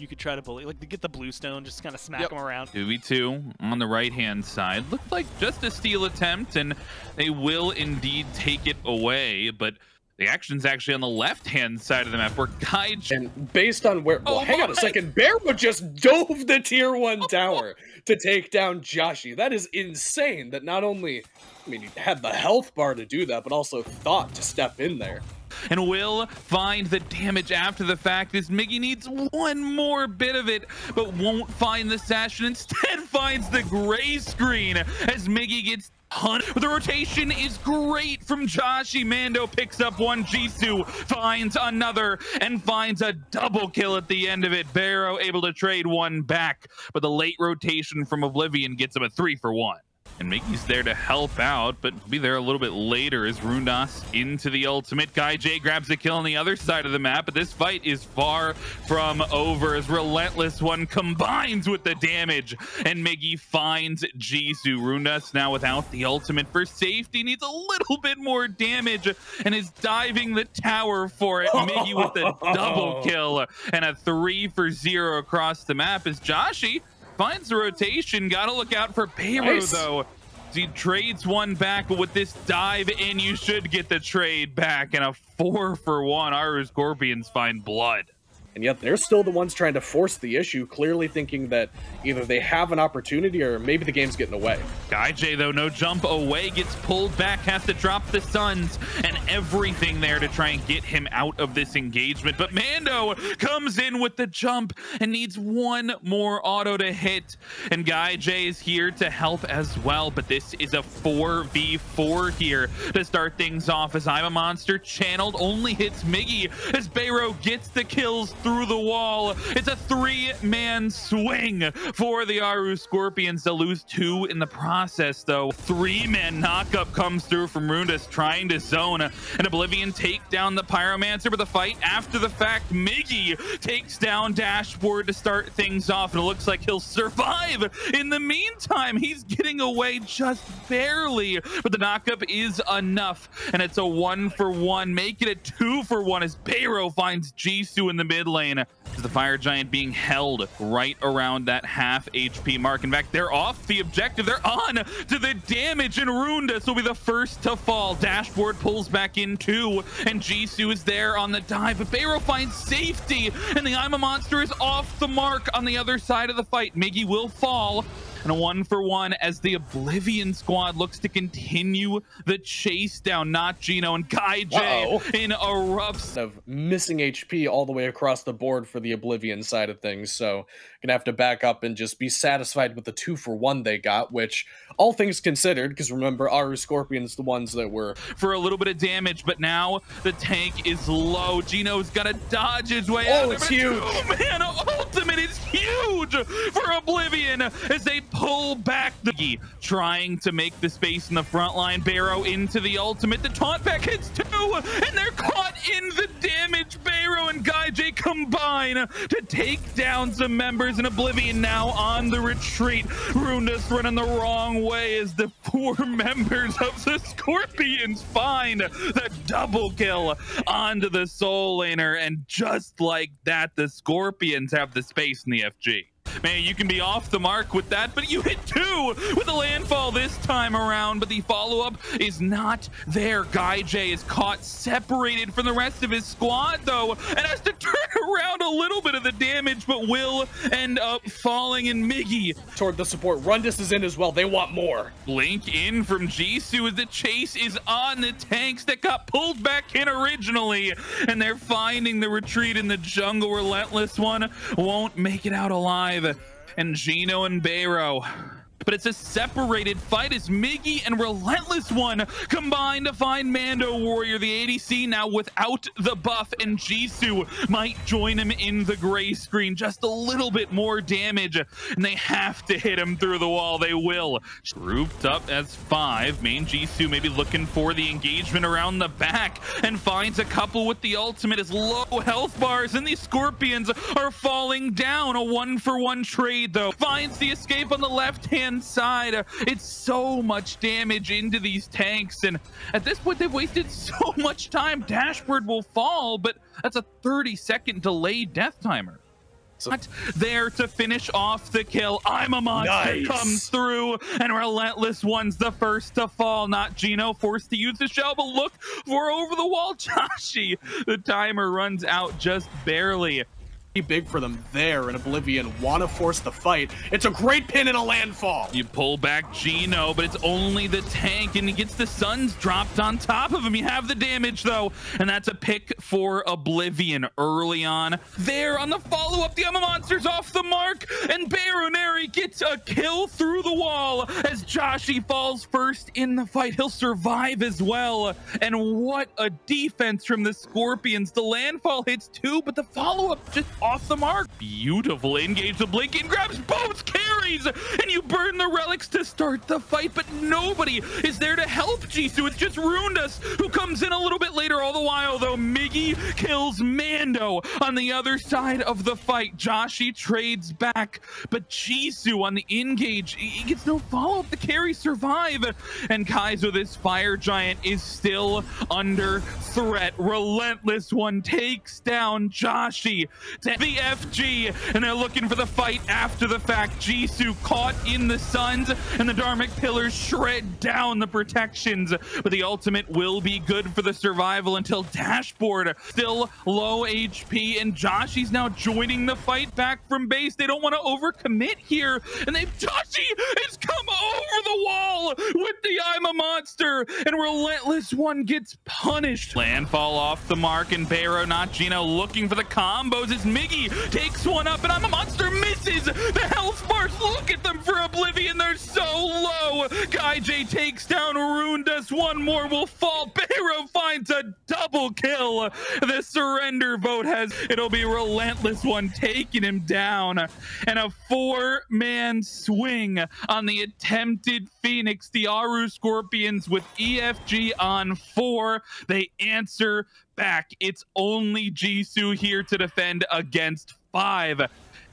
you could try to bully, like to get the blue stone, just kind of smack Yep. them around. 2v2 on the right hand side. Looked like just a steal attempt, and they will indeed take it away. But the action's actually on the left hand side of the map where Kai J- And based on where, well, Oh hang on a oh second, Barrow just dove the tier one tower to take down Joshi. That is insane. That not only, I mean, he had the health bar to do that, but also thought to step in there. And will find the damage after the fact as Miggy needs one more bit of it, but won't find the sash and instead finds the gray screen as Miggy gets hunt. The rotation is great from Joshi. Mando picks up one. Jisoo finds another and finds a double kill at the end of it. Barrow able to trade one back, but the late rotation from Oblivion gets him a three for one. And Miggy's there to help out, but be there a little bit later as Rundas into the ultimate. Guy J grabs a kill on the other side of the map, but this fight is far from over as Relentless One combines with the damage, and Miggy finds Jisoo. Rundas now without the ultimate for safety, needs a little bit more damage and is diving the tower for it. Miggy with the double kill and a three for zero across the map as Joshi finds the rotation. Gotta look out for Bayro Nice. though. He trades one back, but with this dive in, you should get the trade back. And a four for one. Aaru Scorpions find blood. And yet they're still the ones trying to force the issue, clearly thinking that either they have an opportunity or maybe the game's getting away. Guy J, though, no jump away, gets pulled back, has to drop the Suns and everything there to try and get him out of this engagement. But Mando comes in with the jump and needs one more auto to hit. And Guy J is here to help as well. But this is a 4v4 here to start things off as I'm a Monster channeled only hits Miggy as Bayro gets the kills through the wall. It's a three-man swing for the Aaru Scorpions to lose two in the process, though. Three-man knockup comes through from Rundas trying to zone, and Oblivion take down the Pyromancer, but the fight after the fact, Miggy takes down Dashboard to start things off, and it looks like he'll survive. In the meantime, he's getting away just barely, but the knockup is enough, and it's a one for one. Make it a two for one as Bayro finds Jisoo in the mid lane. The Fire Giant being held right around that half HP mark. In fact, they're off the objective. They're on to the damage, and Rundas will be the first to fall. Dashboard pulls back in too, and Jisoo is there on the dive, but Bayro finds safety, and the I'm a Monster is off the mark on the other side of the fight. Miggy will fall, and a one for one as the Oblivion squad looks to continue the chase down. Not Gino and Kai J in a rough Of missing HP all the way across the board for the Oblivion side of things, so gonna have to back up and just be satisfied with the two for one they got, which all things considered, because remember, Aaru Scorpions the ones that were for a little bit of damage, but now the tank is low. Gino's gonna dodge his way Oh, out. of it's it. huge. Oh, man, ultimate is huge for Oblivion as they pull back the trying to make the space in the front line. Barrow into the ultimate. The taunt back hits two, and they're caught in the damage. Barrow and Guy J combine to take down some members in Oblivion now on the retreat. Rundas running the wrong way as the four members of the Scorpions find the double kill onto the Solo Laner. And just like that, the Scorpions have the space in the FG. Man, you can be off the mark with that, but you hit two with the landfall this time around. But the follow up is not there. Guy J is caught separated from the rest of his squad, though, and has to turn of the damage, but will end up falling in Miggy. toward the support. Rundas is in as well. They want more. Blink in from Jisoo as the chase is on the tanks that got pulled back in originally, and they're finding the retreat in the jungle. Relentless one won't make it out alive, and Gino and Bayro. But it's a separated fight as Miggy and Relentless One combine to find Mando Warrior. The ADC now without the buff, and Jisoo might join him in the gray screen. Just a little bit more damage, and they have to hit him through the wall. They will. Grouped up as five. Main Jisoo maybe looking for the engagement around the back and finds a couple with the ultimate as low health bars, and these Scorpions are falling down. A one for one trade, though. Finds the escape on the left hand side. It's so much damage into these tanks, and at this point, they've wasted so much time. Dashboard will fall, but that's a 30 second delayed death timer. not there to finish off the kill. I'm a monster Nice. comes through, and Relentless One's the first to fall. Not Gino forced to use the shell, but look for over the wall, Joshi. The timer runs out just barely. Big for them there, in Oblivion want to force the fight. It's a great pin and a landfall. You pull back Gino, but it's only the tank, and he gets the suns dropped on top of him. You have the damage, though, and that's a pick for Oblivion early on. There on the follow-up, the Emma Monster's off the mark, and Baroneri gets a kill through the wall as Joshi falls first in the fight. He'll survive as well. And what a defense from the Scorpions. The landfall hits two, but the follow-up just off the mark. Beautiful engage the blink and grabs both carries, and you burn the relics to start the fight, but nobody is there to help Jisoo. It's just ruined us who comes in a little bit later. All the while, though, Miggy kills Mando on the other side of the fight. Joshi trades back, but Jisoo on the engage, he gets no follow-up. The carries survive, and Kaizo, this fire giant, is still under threat. Relentless one takes down Joshi the FG, and they're looking for the fight after the fact. Jisoo caught in the suns, and the Dharmic pillars shred down the protections, but the ultimate will be good for the survival until Dashboard still low HP, and Joshi's now joining the fight back from base. They don't want to overcommit here, and they've Joshi has and Relentless One gets punished. Landfall off the mark, and Barrow, not Gino, looking for the combos as Miggy takes one up, and I'm a monster misses the health bars. Look at them for Oblivion, they're so low. J takes down Rundas, one more will fall. Barrow finds a double kill. The surrender vote has, it'll be Relentless One taking him down, and a four-man swing on the attempted Phoenix. The Aaru Scorpions with EFG on four. They answer back. It's only Jisoo here to defend against five.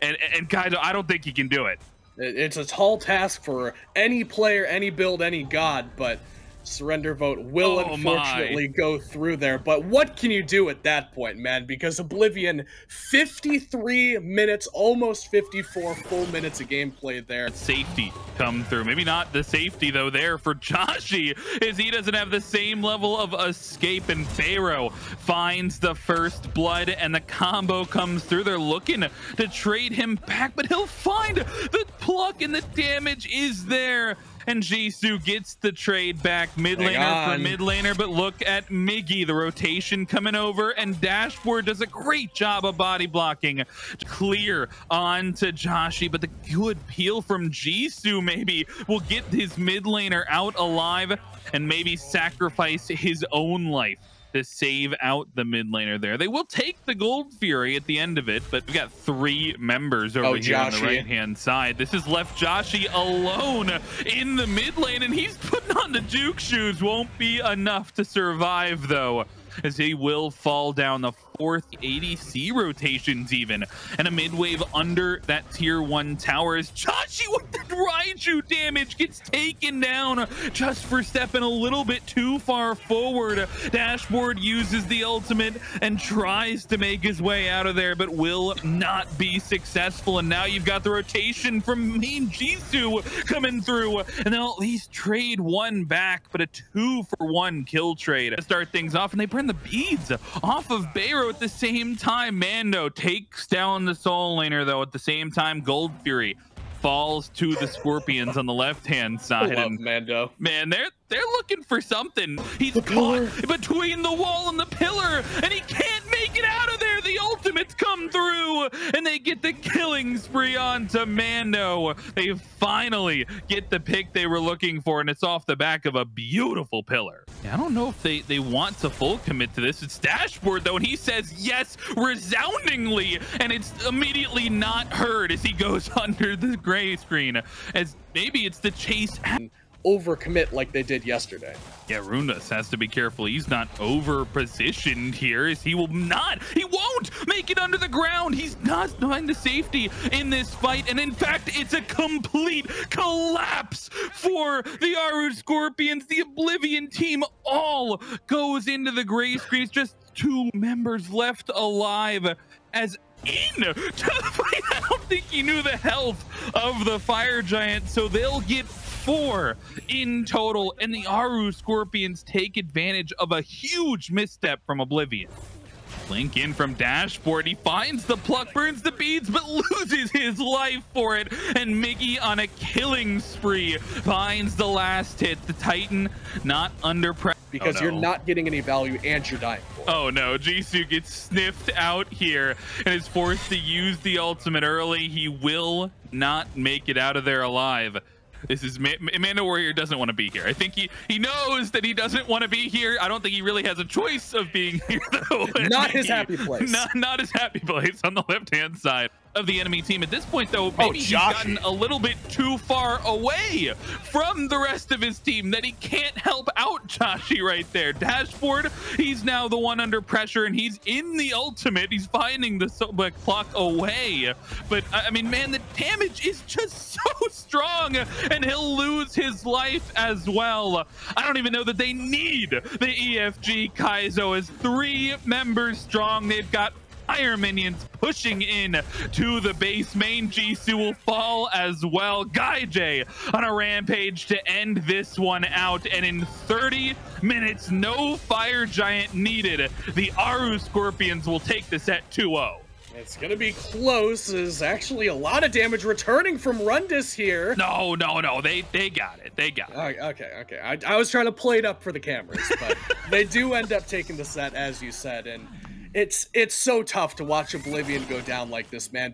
And, and Kaido, I don't think he can do it. It- It's a tall task for any player, any build, any god, but surrender vote will Oh my. unfortunately go through there. But what can you do at that point, man? Because Oblivion, 53 minutes, almost 54 full minutes of gameplay there. Safety come through. Maybe not the safety though there for Joshi, as he doesn't have the same level of escape. And Pharaoh finds the first blood, and the combo comes through. They're looking to trade him back, but he'll find the pluck, and the damage is there. And Jisoo gets the trade back mid Hang laner for mid laner, but look at Miggy, the rotation coming over, and Dashboard does a great job of body blocking. To clear onto Joshi, but the good peel from Jisoo maybe will get his mid laner out alive and maybe sacrifice his own life to save out the mid laner there. They will take the Gold Fury at the end of it, but we've got three members over Oh, here on the right hand side. This has left Joshi alone in the mid lane, and he's putting on the Duke shoes. Won't be enough to survive, though, as he will fall down the fourth ADC rotations, even. And a mid wave under that tier one tower is Joshi with the Raiju damage gets taken down just for stepping a little bit too far forward. Dashboard uses the ultimate and tries to make his way out of there, but will not be successful. And now you've got the rotation from Mean Jisoo coming through, and they'll at least trade one back, but a two for one kill trade to start things off. And they burn the beads off of Bayro at the same time. Mando takes down the Solo Laner, though, at the same time. Gold Fury falls to the Scorpions on the left hand side. love And Mando. Man, they're they're looking for something. He's The caught pillar. between the wall and the pillar, and he and they get the killing spree onto Mando. They finally get the pick they were looking for, and it's off the back of a beautiful pillar. I don't know if they they want to full commit to this. It's dashboard though, and he says yes resoundingly, and it's immediately not heard as he goes under the gray screen. As maybe it's the chase Overcommit like they did yesterday. yeah, has to be careful. He's not over positioned here, as he will not, he won't make it under the ground. He's not find the safety in this fight. And in fact, it's a complete collapse for the Aaru Scorpions. The Oblivion team all goes into the gray screen. It's just two members left alive as in to the fight. I don't think he knew the health of the fire giant, so they'll get four in total, and the Aaru Scorpions take advantage of a huge misstep from Oblivion. Link in from dashboard. He finds the pluck, burns the beads, but loses his life for it. And Miggy on a killing spree finds the last hit. The Titan not under pressure. Because oh, no. you're not getting any value and you're dying. Oh no, Jisoo gets sniffed out here and is forced to use the ultimate early. He will not make it out of there alive. This is Ma Mando Warrior doesn't want to be here. I think he he knows that he doesn't want to be here. I don't think he really has a choice of being here though. Not his happy place. Not not his happy place on the left hand side of the enemy team. At this point, though, oh, maybe oh, he's gotten a little bit too far away from the rest of his team that he can't help out Joshi right there. Dashboard, he's now the one under pressure, and he's in the ultimate. He's finding the Sobek clock away. But, I mean, man, the damage is just so strong, and he'll lose his life as well. I don't even know that they need the EFG Kaizo as three members strong. They've got fire minions pushing in to the base. Main Jisoo will fall as well. Gaijay on a rampage to end this one out. And in 30 minutes, no fire giant needed. The Aaru Scorpions will take the set 2-0. It's gonna be close. There's actually a lot of damage returning from Rundas here. No, no, no. They they got it. They got it. Okay, okay. I, I was trying to play it up for the cameras, but they do end up taking the set, as you said, and it's it's so tough to watch Oblivion go down like this, man.